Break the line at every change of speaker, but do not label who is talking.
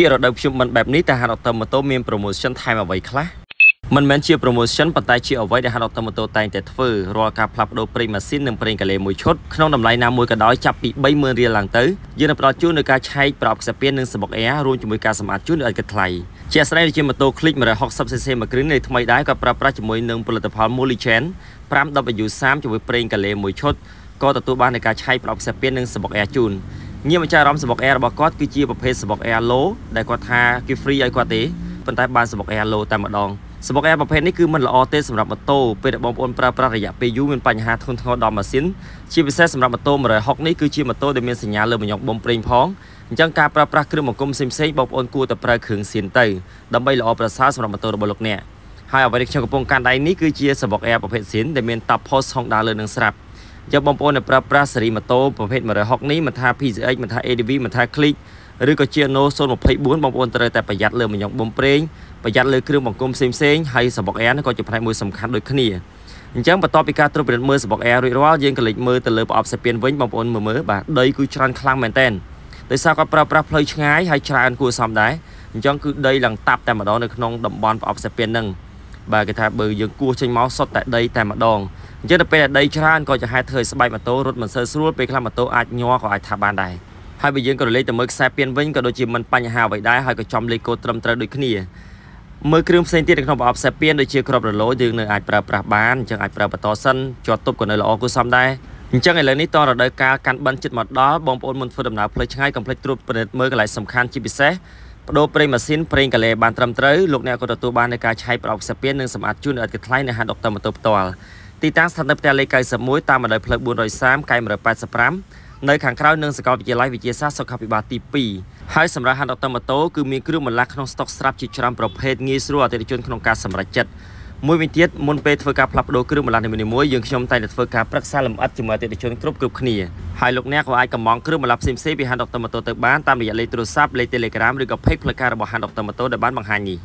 គៀករដូវខ្ញុំមិនបែបនេះតែហាត់អតម៉ូតូមាន promotion ថែមអ្វីខ្លះមិនមែនជា promotion ប៉ុន្តែជាអ្វីដែលហាត់អតម៉ូតូតែងតែធ្វើរាល់ការផ្លាស់ប្ដូរប្រេងម៉ាស៊ីននិងប្រេងកាឡេមួយឈុតក្នុងតម្លៃណាមួយក៏ដោយចាប់ពី30000រៀលឡើងទៅយើងនឹងផ្ដល់ជូននៅការឆែកប្រអប់ខ្សែពាននិងសំបុកអែរួមជាមួយការសម្អាតជូនដោយឥតគិតថ្លៃជាស្ដីជាម៉ូតូ Click 160cc មួយគ្រឿងនៃថ្មីដែរក៏ប្រើប្រាស់ជាមួយនឹងផលិតផល Molichan 5W30 ជាមួយប្រេងកាឡេមួយឈុតក៏ទទួលបាននៃការឆែកប្រអប់ខ្សែពាននិងសំបុកអែជូន ញាមម្ចាស់អារម្មណ៍សបុក Air របស់គាត់គឺជាប្រភេទសបុក Air Low ដែលគាត់ថាគេ free ឲ្យគាត់ទេប៉ុន្តែបានសបុក Air Low តែម្ដងសបុក Air ប្រភេទនេះគឺមិនល្អទេសម្រាប់ម៉ូតូពេលដែលបងប្អូនប្រើប្រាស់រយៈពេលយូរមានបញ្ហាធ្ងន់ធ្ងរដល់ម៉ាស៊ីនជាពិសេសសម្រាប់ម៉ូតូ160នេះគឺជាម៉ូតូដែលមានសញ្ញាលើបញ្ញុកបំប្រេងផងអញ្ចឹងការប្រើប្រាស់គ្រឿងបង្គុំផ្សេងៗបងប្អូនគួរតែប្រើគ្រឿងសៀនទៅដើម្បីល្អប្រសើរសម្រាប់ម៉ូតូរបស់លោកអ្នកហើយអ្វីដែលខ្ញុំកំពុងកាន់ដៃនេះគឺជាសបុក Air ប្រភេទសៀនដែលមាន Top Post Honda លើនឹងស្រាប់ យកបងប្អូនប្រើប្រាស់ស៊េរីម៉ូតូប្រភេទ160នេះមិនថា PCX មិនថា ADV មិនថា Click ឬក៏ Geno 024បងប្អូនត្រូវតែប្រយ័ត្នលើមញងបំប្រេងប្រយ័ត្នលើគ្រឿងបង្គុំផ្សេងផ្សេងហើយសបុក Air ក៏ជាផ្នែកមួយសំខាន់ដូចគ្នាអញ្ចឹងបន្ទាប់ពីការត្រួតពិនិត្យមើលសបុក Air រួចរាល់យើងក៏លេចមើលទៅលើប្រអប់សាពានវិញបងប្អូនមើលមើលបាទដីគឺច្រើនខ្លាំងមែនតើដោយសារគាត់ប្រើប្រាស់ផ្លូវឆ្ងាយហើយច្រើនគួរសមដែរអញ្ចឹងគឺដីឡើងតាប់តែម្ដងនៅក្នុងតំបន់ប្រអប់សាពានហ្នឹងបាទគេថាបើយើងគោះចេញមកសុទ្ធតែដីតែម្ដង អញ្ចឹងទៅពេលដែលដីច្រើនក៏ជាហេតុធ្វើឲ្យស្បែកម៉ូតូរត់មិនសូវស្រួលពេលខ្លះម៉ូតូអាចញ័រក៏អាចថាបានដែរហើយបើយើងក៏រលេខទៅមើលខ្សែពានវិញក៏ដូចជាមិនបញ្ហាអ្វីដែរហើយក៏ចំលេខកូដត្រឹមត្រូវដូចគ្នាមើលគ្រឿងផ្សេងទៀតនៅក្នុងប្រអប់ខ្សែពានដូចជាក្របរលូយើងនៅអាចប្រើប្រាស់បានអញ្ចឹងអាចប្រើបន្តសិនជាប់ទប់ក៏នៅល្អគួរសមដែរអញ្ចឹងឥឡូវនេះតរដូវកាលកាន់បិណ្ឌចិត្តមកដល់បងប្អូនមុនធ្វើដំណើរផ្លូវឆ្ងាយកុំភ្លេចត្រួតពិនិត្យមើលកន្លែងសំខាន់ជាពិសេសបដូរប្រេងម៉ាស៊ីនប្រេងកាឡេបានត្រឹមត្រូវលោកអ្នកក៏ទទួលបាននៃការឆៃប្រអប់ខ្សែពាននិងសម្អាតជូនឥតគិតថ្លៃនៅហាងដុកទ័រម៉ូតូផ្ទាល់ ទីតាំងស្ថិតនៅផ្ទះលេខ91តាមបណ្ដោយផ្លូវ430កែ185នៅខាងក្រៅនឹងសាកលវិទ្យាល័យវិទ្យាសាស្ត្រសុខាភិបាលទី2ហើយសម្រាប់ហាងដុកទ័រម៉ូតូគឺមានគ្រឿងបន្លាស់ក្នុងស្តុកស្រាប់ជាច្រើនប្រភេទងាយស្រួលអតិថិជនក្នុងការសម្រេចចិត្តមួយវិញទៀតមុនពេលធ្វើការផ្លាស់ប្ដូរគ្រឿងបន្លាស់នីមួយៗយើងខ្ញុំតែងតែធ្វើការប្រឹក្សាលម្អិតជាមួយអតិថិជនគ្រប់គ្រប់គ្នាហើយលោកអ្នកក៏អាចកម្មង់គ្រឿងបន្លាស់ផ្សេងៗពីហាងដុកទ័រម៉ូតូទៅបានតាមរយៈលេខទូរស័ព្ទលេខ Telegram ឬក៏ Page ផ្លូវការរបស់ហាងដុកទ័រម៉ូតូដែលបានបង្ហាញនេះ